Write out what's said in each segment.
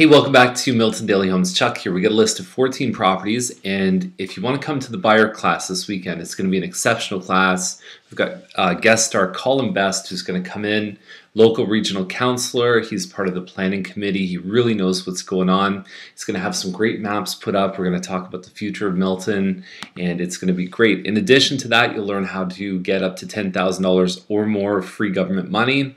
Hey, welcome back to Milton Daily Homes. Chuck here. We got a list of 14 properties, and if you want to come to the buyer class this weekend, it's going to be an exceptional class. We've got uh, guest star Colin Best, who's going to come in, local regional counselor. He's part of the planning committee. He really knows what's going on. He's going to have some great maps put up. We're going to talk about the future of Milton, and it's going to be great. In addition to that, you'll learn how to get up to $10,000 or more free government money.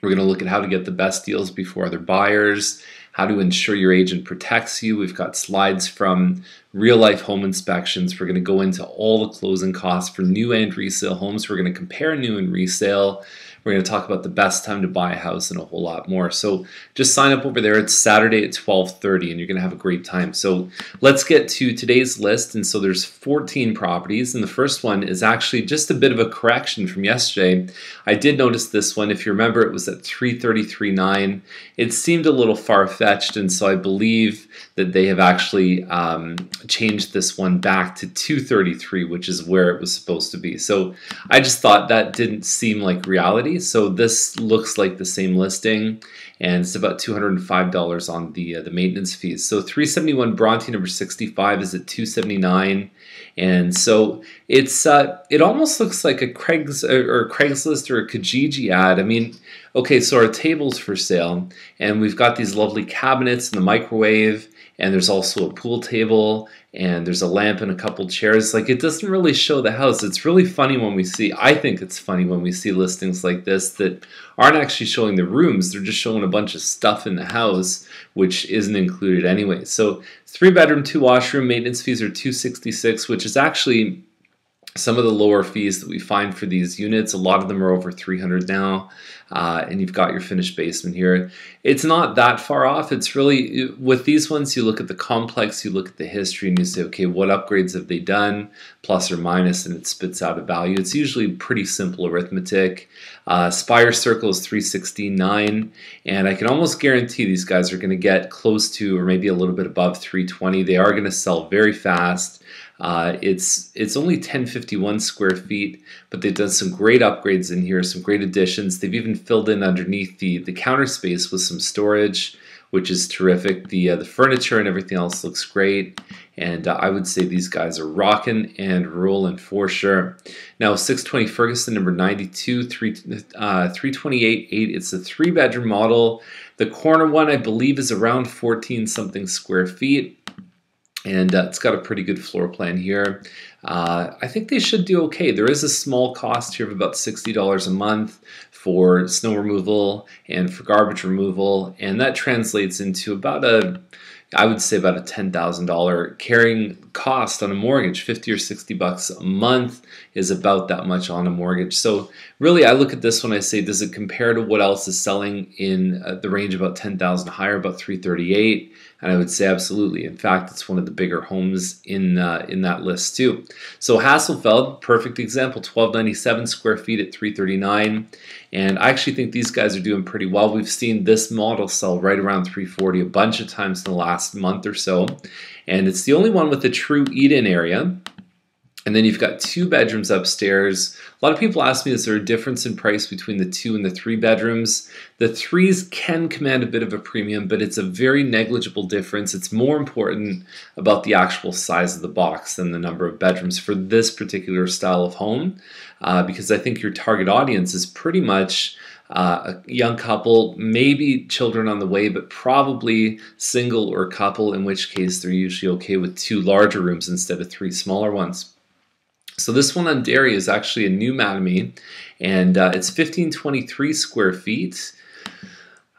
We're going to look at how to get the best deals before other buyers how to ensure your agent protects you. We've got slides from real life home inspections. We're going to go into all the closing costs for new and resale homes. We're going to compare new and resale. We're going to talk about the best time to buy a house and a whole lot more. So just sign up over there. It's Saturday at 12:30 and you're going to have a great time. So let's get to today's list and so there's 14 properties and the first one is actually just a bit of a correction from yesterday. I did notice this one. If you remember it was at 333.9. It seemed a little far-fetched and so I believe that they have actually um, changed this one back to 233 which is where it was supposed to be. So I just thought that didn't seem like reality so this looks like the same listing and it's about $205 on the uh, the maintenance fees. So 371 Bronte number 65 is at 279 and so it's uh, it almost looks like a Craig's or Craigslist or a Kijiji ad. I mean, okay, so our table's for sale and we've got these lovely cabinets and the microwave and there's also a pool table and there's a lamp and a couple chairs like it doesn't really show the house it's really funny when we see i think it's funny when we see listings like this that aren't actually showing the rooms they're just showing a bunch of stuff in the house which isn't included anyway. So three bedroom two washroom maintenance fees are 266 which is actually some of the lower fees that we find for these units, a lot of them are over 300 now, uh, and you've got your finished basement here. It's not that far off. It's really, with these ones, you look at the complex, you look at the history, and you say, okay, what upgrades have they done, plus or minus, and it spits out a value. It's usually pretty simple arithmetic. Uh, Speyer Circle is 369, and I can almost guarantee these guys are going to get close to, or maybe a little bit above 320. They are going to sell very fast. Uh, it's it's only 1051 square feet, but they've done some great upgrades in here, some great additions. They've even filled in underneath the the counter space with some storage, which is terrific. The uh, the furniture and everything else looks great, and uh, I would say these guys are rocking and rolling for sure. Now 620 Ferguson number 92, 3, uh, 328 8. It's a three bedroom model. The corner one I believe is around 14 something square feet and uh, it's got a pretty good floor plan here. Uh, I think they should do okay. There is a small cost here of about $60 a month for snow removal and for garbage removal, and that translates into about a I would say about a $10,000 carrying cost on a mortgage, 50 or 60 bucks a month is about that much on a mortgage. So really I look at this when I say does it compare to what else is selling in uh, the range about 10,000 higher, about 338? And I would say absolutely. In fact, it's one of the bigger homes in uh, in that list too. So Hasselfeld, perfect example, 1297 square feet at 339. And I actually think these guys are doing pretty well. We've seen this model sell right around 340 a bunch of times in the last month or so. And it's the only one with a true eat-in area. And then you've got two bedrooms upstairs. A lot of people ask me, is there a difference in price between the two and the three bedrooms? The threes can command a bit of a premium, but it's a very negligible difference. It's more important about the actual size of the box than the number of bedrooms for this particular style of home, uh, because I think your target audience is pretty much uh, a young couple, maybe children on the way, but probably single or couple, in which case they're usually okay with two larger rooms instead of three smaller ones. So this one on Derry is actually a new Mattamy, and uh, it's 1523 square feet.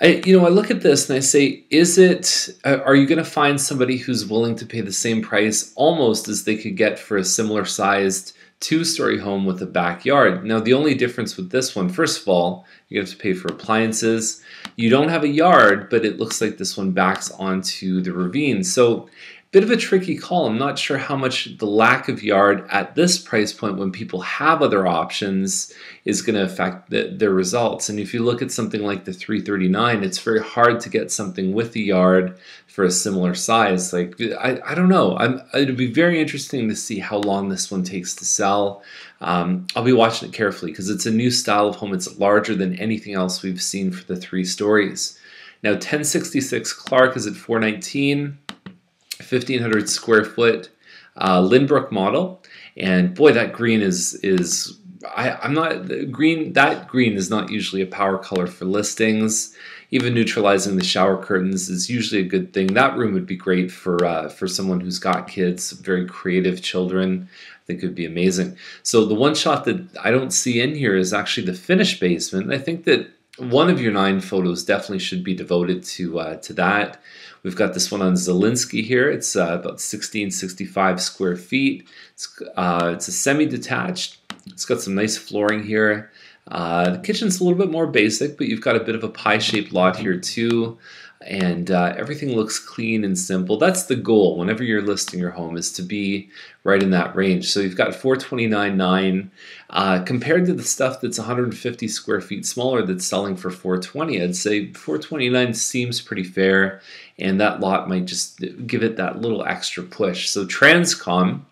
I, you know, I look at this and I say, is it, uh, are you going to find somebody who's willing to pay the same price almost as they could get for a similar sized two-story home with a backyard? Now, the only difference with this one, first of all, you have to pay for appliances. You don't have a yard, but it looks like this one backs onto the ravine. So Bit of a tricky call. I'm not sure how much the lack of yard at this price point when people have other options is going to affect the, their results. And if you look at something like the 339, it's very hard to get something with a yard for a similar size. Like, I, I don't know. I'm, it'd be very interesting to see how long this one takes to sell. Um, I'll be watching it carefully because it's a new style of home. It's larger than anything else we've seen for the three stories. Now 1066 Clark is at 419, 1500 square foot uh, Lynbrook model, and boy, that green is is I, I'm not green. That green is not usually a power color for listings. Even neutralizing the shower curtains is usually a good thing. That room would be great for uh, for someone who's got kids, very creative children. I think would be amazing. So the one shot that I don't see in here is actually the finished basement. I think that one of your nine photos definitely should be devoted to uh, to that. We've got this one on Zelinsky here. It's uh, about 1665 square feet. It's, uh, it's a semi-detached. It's got some nice flooring here. Uh, the kitchen's a little bit more basic, but you've got a bit of a pie-shaped lot here too and uh, everything looks clean and simple. That's the goal whenever you're listing your home is to be right in that range. So you've got 429.9 uh, compared to the stuff that's 150 square feet smaller that's selling for 420. I'd say 429 seems pretty fair, and that lot might just give it that little extra push. So Transcom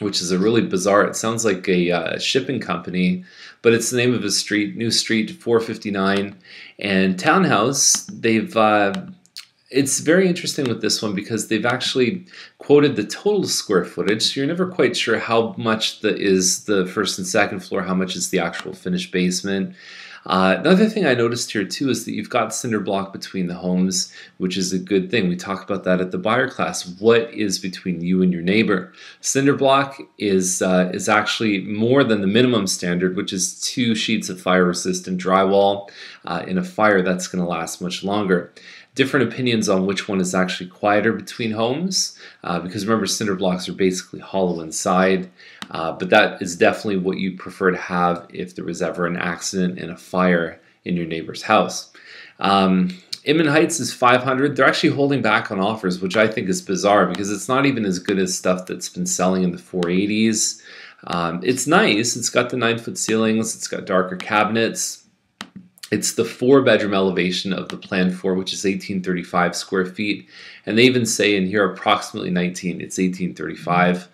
which is a really bizarre. It sounds like a uh, shipping company, but it's the name of a street, New Street 459, and Townhouse. They've uh, it's very interesting with this one because they've actually quoted the total square footage, so you're never quite sure how much the is the first and second floor, how much is the actual finished basement. Uh, another thing I noticed here too is that you've got cinder block between the homes, which is a good thing. We talked about that at the buyer class. What is between you and your neighbor? Cinder block is uh, is actually more than the minimum standard, which is two sheets of fire resistant drywall. Uh, in a fire, that's going to last much longer different opinions on which one is actually quieter between homes uh, because remember cinder blocks are basically hollow inside uh, but that is definitely what you prefer to have if there was ever an accident and a fire in your neighbor's house. Um, Inman Heights is 500. They're actually holding back on offers, which I think is bizarre because it's not even as good as stuff that's been selling in the 480s. Um, it's nice. It's got the nine foot ceilings. It's got darker cabinets. It's the four bedroom elevation of the plan four, which is 1835 square feet. And they even say in here approximately 19. It's 1835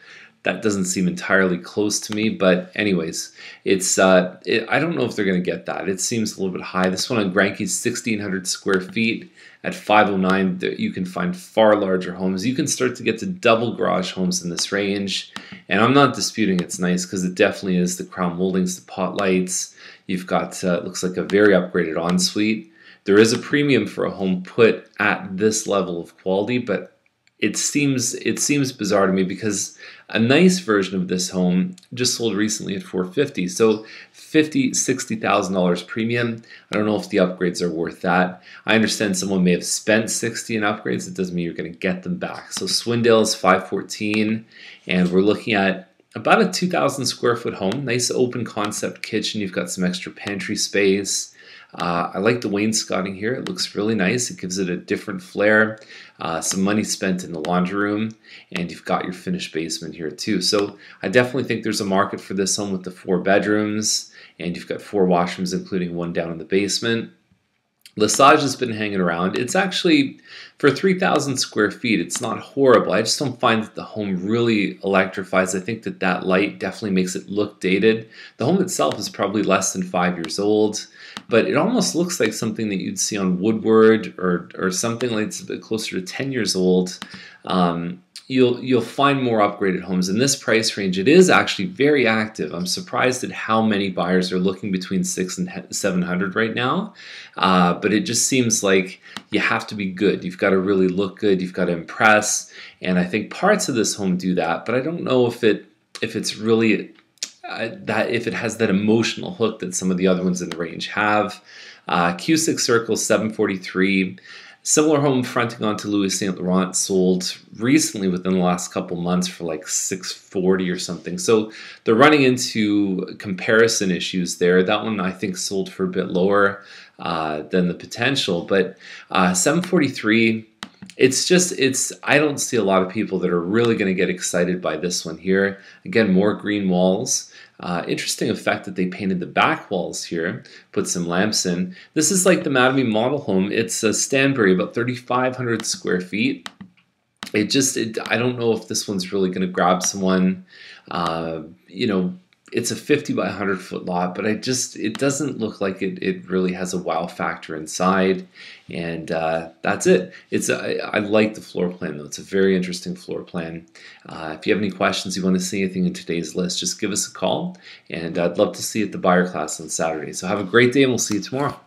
that doesn't seem entirely close to me. But anyways, it's uh, it, I don't know if they're going to get that. It seems a little bit high. This one on Granke's 1,600 square feet at 509. You can find far larger homes. You can start to get to double garage homes in this range. And I'm not disputing it's nice because it definitely is the crown moldings, the pot lights. You've got uh, looks like a very upgraded ensuite. There is a premium for a home put at this level of quality, but it seems it seems bizarre to me because a nice version of this home just sold recently at 450 so 50 60000 dollars premium. I don't know if the upgrades are worth that. I understand someone may have spent 60 in upgrades. It doesn't mean you're going to get them back. So swindale is 514 and we're looking at about a 2000 square foot home. Nice open concept kitchen. You've got some extra pantry space uh, I like the wainscoting here. It looks really nice. It gives it a different flair. Uh, some money spent in the laundry room, and you've got your finished basement here too. So I definitely think there's a market for this home with the four bedrooms, and you've got four washrooms, including one down in the basement. Lesage has been hanging around. It's actually, for 3,000 square feet, it's not horrible. I just don't find that the home really electrifies. I think that that light definitely makes it look dated. The home itself is probably less than five years old but it almost looks like something that you'd see on Woodward or, or something like it's a bit closer to 10 years old. Um, you'll you'll find more upgraded homes in this price range. It is actually very active. I'm surprised at how many buyers are looking between six and seven hundred right now. Uh, but it just seems like you have to be good. You've got to really look good. You've got to impress. And I think parts of this home do that. But I don't know if it if it's really uh, that if it has that emotional hook that some of the other ones in the range have. Uh, Q6 Circle 743. Similar home fronting onto Louis Saint Laurent sold recently within the last couple months for like 640 or something. So they're running into comparison issues there. That one I think sold for a bit lower uh, than the potential, but uh, 743 it's just it's i don't see a lot of people that are really going to get excited by this one here again more green walls uh, interesting effect that they painted the back walls here, put some lamps in. This is like the Mattamy model home. It's a Stanbury, about 3,500 square feet. It just, it, I don't know if this one's really going to grab someone. Uh, you know, it's a 50 by 100 foot lot, but I just it doesn't look like it, it really has a wow factor inside, and uh, that's it. It's I like the floor plan though. It's a very interesting floor plan. Uh, if you have any questions, you want to see anything in today's list, just give us a call, and I'd love to see you at the buyer class on Saturday. So have a great day, and we'll see you tomorrow.